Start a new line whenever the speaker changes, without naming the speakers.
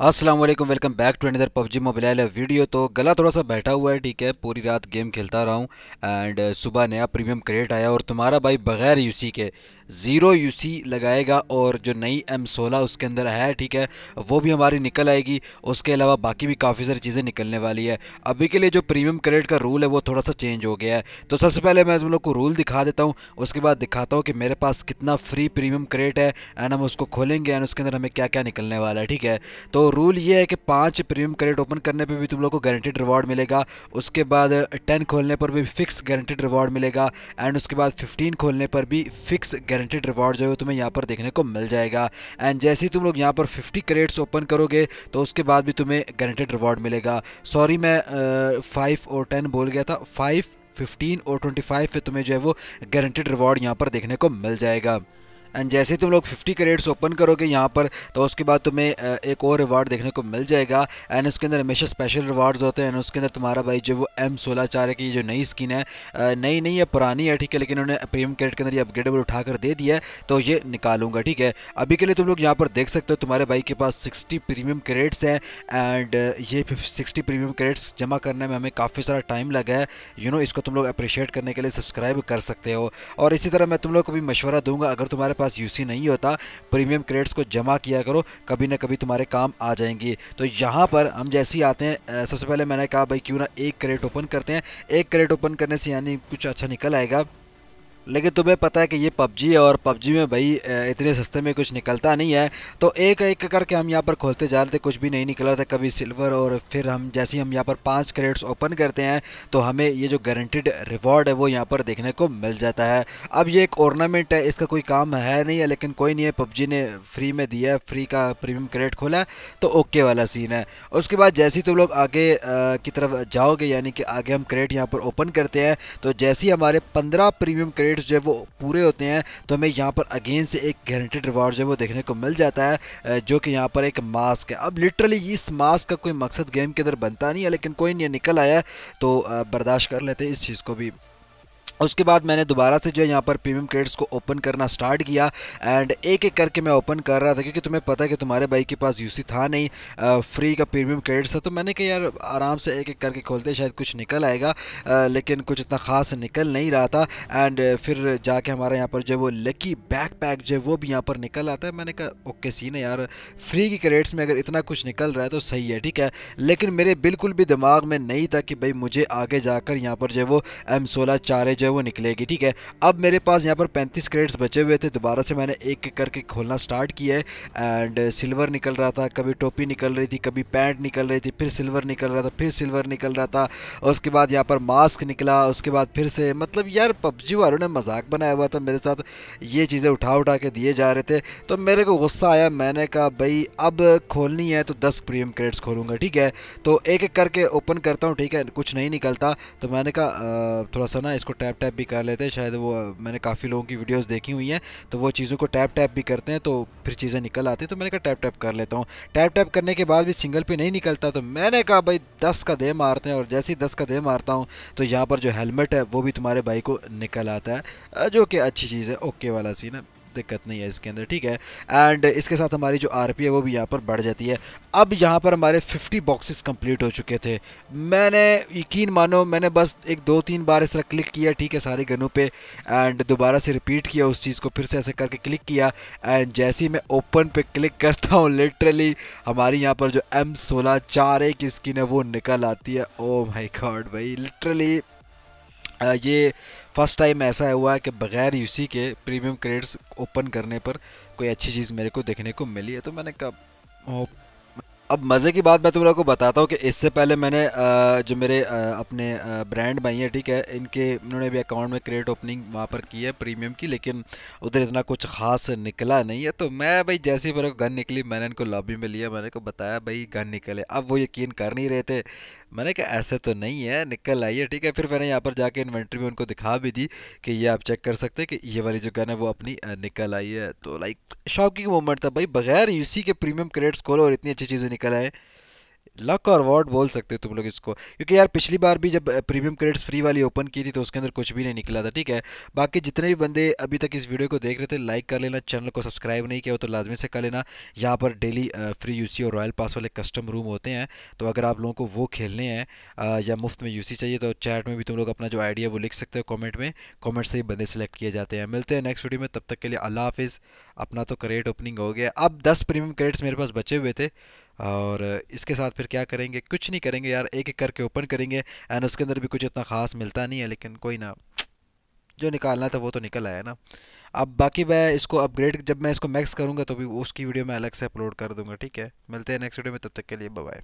वालेकुम welcome back to another PUBG mobile video. तो गला थोड़ा सा बैठा हुआ है, ठीक है? पूरी रात गेम खेलता रहा हूँ एंड सुबह नया प्रीमियम क्रेट आया और तुम्हारा भाई बगैर यूसी के ज़ीरो यूसी लगाएगा और जो नई एम सोलह उसके अंदर है, ठीक है, वो भी हमारी निकल आएगी। उसके अलावा बाकी भी काफ़ी सारी चीज़ें निकलने वाली है। अभी के लिए जो प्रीमियम क्रेडिट का रूल है, वो थोड़ा सा चेंज हो गया है। तो सबसे पहले मैं तुम लोग को रूल दिखा देता हूँ। उसके बाद दिखाता हूँ कि मेरे पास कितना फ्री प्रीमियम क्रेडिट है एंड हम उसको खोलेंगे एंड उसके अंदर हमें क्या क्या निकलने वाला है, ठीक है? तो रूल ये है कि पाँच प्रीमियम क्रेडिट ओपन करने पर भी तुम लोग को गारंटेड रिवॉर्ड मिलेगा। उसके बाद टेन खोलने पर भी फिक्स गारंटेड रिवॉर्ड मिलेगा एंड उसके बाद फिफ्टीन खोलने पर भी फिक्स गारंटेड रिवॉर्ड जो है तुम्हें यहाँ पर देखने को मिल जाएगा। एंड जैसे ही तुम लोग यहाँ पर 50 करेट्स ओपन करोगे तो उसके बाद भी तुम्हें गारंटेड रिवॉर्ड मिलेगा। सॉरी मैं फाइव और टेन बोल गया था। फाइव फिफ्टीन और ट्वेंटी फाइव पे तुम्हें जो है वो गारंटेड रिवॉर्ड यहाँ पर देखने को मिल जाएगा। एंड जैसे तुम लोग 50 करेट्स ओपन करोगे यहाँ पर तो उसके बाद तुम्हें एक और रिवार्ड देखने को मिल जाएगा। एंड उसके अंदर हमेशा स्पेशल रिवार्ड्स होते हैं। एंड उसके अंदर तुम्हारा भाई जो वो एम सोलह चार की जो नई स्किन है नई नहीं है, पुरानी है, ठीक है, लेकिन उन्होंने प्रीमियम क्रेडिट के अंदर ये अपग्रेडेबल उठाकर दे दिया तो ये निकालूँगा, ठीक है। अभी के लिए तुम लोग यहाँ पर देख सकते हो, तुम्हारे भाई के पास सिक्सटी प्रीमियम क्रेडिट्स हैं। एंड ये सिक्सटी प्रीमियम क्रेडिट्स जमा करने में हमें काफ़ी सारा टाइम लगा है। यू नो इसको तुम लोग अप्रिशिएट करने के लिए सब्सक्राइब कर सकते हो। और इसी तरह मैं तुम लोग को भी मशवरा दूँगा, अगर तुम्हारे पास यूसी नहीं होता प्रीमियम क्रेडिट्स को जमा किया करो, कभी ना कभी तुम्हारे काम आ जाएँगे। तो यहाँ पर हम जैसे ही आते हैं सबसे पहले मैंने कहा भाई क्यों ना एक क्रेडिट ओपन करते हैं। एक क्रेडिट ओपन करने से यानी कुछ अच्छा निकल आएगा। लेकिन तुम्हें पता है कि ये पबजी है और पबजी में भाई इतने सस्ते में कुछ निकलता नहीं है। तो एक एक करके हम यहाँ पर खोलते जा रहे थे, कुछ भी नहीं निकला था, कभी सिल्वर और फिर हम जैसे ही हम यहाँ पर पाँच क्रेड्स ओपन करते हैं तो हमें ये जो गारंटेड रिवॉर्ड है वो यहाँ पर देखने को मिल जाता है। अब ये एक ऑर्नामेंट है, इसका कोई काम है नहीं है, लेकिन कोई नहीं है, पबजी ने फ्री में दिया है फ्री का प्रीमियम क्रेड खोला है तो ओके वाला सीन है। उसके बाद जैसे ही तुम लोग आगे की तरफ़ जाओगे, यानी कि आगे हम क्रेड यहाँ पर ओपन करते हैं तो जैसे ही हमारे पंद्रह प्रीमियम क्रेड जो है वो पूरे होते हैं तो हमें यहाँ पर अगेन से एक गारंटेड रिवार्ड जो है वो देखने को मिल जाता है जो कि यहाँ पर एक मास्क है। अब लिटरली इस मास्क का कोई मकसद गेम के अंदर बनता नहीं है, लेकिन कोई नहीं, निकल आया तो बर्दाश्त कर लेते हैं इस चीज़ को भी। उसके बाद मैंने दोबारा से जो है यहाँ पर प्रीमियम क्रेडिट्स को ओपन करना स्टार्ट किया एंड एक एक करके मैं ओपन कर रहा था क्योंकि तुम्हें पता है कि तुम्हारे भाई के पास यूसी था नहीं आ, फ्री का प्रीमियम क्रेडिट्स था तो मैंने कहा यार आराम से एक एक करके खोलते शायद कुछ निकल आएगा आ, लेकिन कुछ इतना ख़ास निकल नहीं रहा था एंड फिर जाके हमारे यहाँ पर जो वो लकी बैक पैक जो है वो भी यहाँ पर निकल आता है। मैंने कहा ओके सीन है यार फ्री की क्रेडिट्स में अगर इतना कुछ निकल रहा है तो सही है ठीक है। लेकिन मेरे बिल्कुल भी दिमाग में नहीं था कि भाई मुझे आगे जाकर यहाँ पर जो वो एम सोलह चारे जो है वो निकलेगी, ठीक है? अब मेरे पास यहाँ पर पैंतीस क्रेडिट्स बचे हुए थे, दोबारा से मैंने एक एक करके खोलना स्टार्ट किया है। एंड सिल्वर निकल रहा था, कभी टोपी निकल रही थी, कभी पैंट निकल रही थी, फिर सिल्वर निकल रहा था, फिर सिल्वर निकल रहा था। उसके बाद यहाँ पर मास्क निकला, उसके बाद फिर से मतलब यार पबजी वालों ने मज़ाक बनाया हुआ था मेरे साथ। ये चीज़ें उठा उठा के दिए जा रहे थे। तो मेरे को गुस्सा आया, मैंने कहा, भाई, अब खोलनी है तो दस प्रीमियम क्रेडिट्स खोलूँगा, ठीक है? तो एक एक करके ओपन करता हूँ, ठीक है? कुछ नहीं निकलता। तो मैंने कहा थोड़ा सा ना इसको टैप टैप भी कर लेते हैं। शायद वो, मैंने काफ़ी लोगों की वीडियोस देखी हुई हैं तो वो चीज़ों को टैप टैप भी करते हैं तो फिर चीज़ें निकल आती हैं तो मैंने कहा टैप टैप कर लेता हूँ। टैप टैप करने के बाद भी सिंगल पे नहीं निकलता तो मैंने कहा, भाई, दस का दे मारते हैं, और जैसे ही दस का दे मारता हूँ तो यहाँ पर जो हेलमेट है, वो भी तुम्हारे भाई को निकल आता है। जो कि अच्छी चीज़ है ओके वाला सीन है। दिक्कत नहीं है इसके अंदर, ठीक है? एंड इसके साथ हमारी जो आरपी है, वो भी यहाँ पर बढ़ जाती है। अब यहाँ पर हमारे 50 बॉक्सेस कंप्लीट हो चुके थे। मैंने यकीन मानो, मैंने बस एक दो तीन बार इस तरह क्लिक किया, ठीक है, सारे गनों पे। एंड दोबारा से रिपीट किया उस चीज़ को, फिर से ऐसे करके क्लिक किया। एंड जैसे ही मैं ओपन पे क्लिक करता हूँ लिटरली हमारी यहाँ पर जो एम सोलह चार एक स्किन है, वो निकल आती है। ओ माई गॉड भाई लिटरली ये फ़र्स्ट टाइम ऐसा हुआ है कि बग़ैर यूसी के प्रीमियम क्रेडिट्स ओपन करने पर कोई अच्छी चीज़ मेरे को देखने को मिली है तो मैंने कहा अब मज़े की बात मैं तुम लोगों को बताता हूँ कि इससे पहले मैंने जो मेरे अपने ब्रांड भाई हैं, ठीक है, इनके उन्होंने भी अकाउंट में क्रेडिट ओपनिंग वहाँ पर की है प्रीमियम की, लेकिन उधर इतना कुछ ख़ास निकला नहीं है। तो मैं भाई जैसे ही मेरे को गन निकली, मैंने इनको लॉबी में लिया, मैंने को बताया, भाई गन निकले। अब वो यकीन कर नहीं रहे थे। मैंने कहा, ऐसे तो नहीं है, निकल आई है ठीक है, फिर मैंने यहाँ पर जाके इन्वेंट्री में उनको दिखा भी दी कि ये आप चेक कर सकते हैं कि ये वाली जो गन है वो अपनी निकल आई है। तो लाइक शॉकिंग मोमेंट था भाई। बगैर यूसी के प्रीमियम क्रेडिट्स खोलो और इतनी अच्छी चीज़ें निकल आए लक और वॉट बोल सकते हो तुम लोग इसको। क्योंकि यार पिछली बार भी जब प्रीमियम क्रेडिट्स फ्री वाली ओपन की थी तो उसके अंदर कुछ भी नहीं निकला था, ठीक है? बाकी जितने भी बंदे अभी तक इस वीडियो को देख रहे थे लाइक कर लेना चैनल को सब्सक्राइब नहीं किया हो तो लाजमी से कर लेना। यहाँ पर डेली फ्री यूसी और रॉयल पास वाले कस्टम रूम होते हैं तो अगर आप लोगों को वो खेलने हैं या मुफ़्त में यूसी चाहिए तो चैट में भी तुम लोग अपना जो आइडिया वो लिख सकते हो कॉमेंट में। कॉमेंट से ही बंदे सेलेक्ट किए जाते हैं। मिलते हैं नेक्स्ट वीडियो में, तब तक के लिए अल्लाह हाफिज़। अपना तो क्रेडिट ओपनिंग हो गया। अब दस प्रीमियम क्रेडिट्स मेरे पास बचे हुए थे। और इसके साथ फिर क्या करेंगे? कुछ नहीं करेंगे यार, एक एक करके ओपन करेंगे एंड उसके अंदर भी कुछ इतना ख़ास मिलता नहीं है, लेकिन कोई ना, जो निकालना था वो तो निकल आया ना। अब बाकी मैं इसको अपग्रेड जब मैं इसको मैक्स करूँगा तो भी उसकी वीडियो मैं अलग से अपलोड कर दूँगा, ठीक है? मिलते हैं नेक्स्ट वीडियो में, तब तक के लिए बाय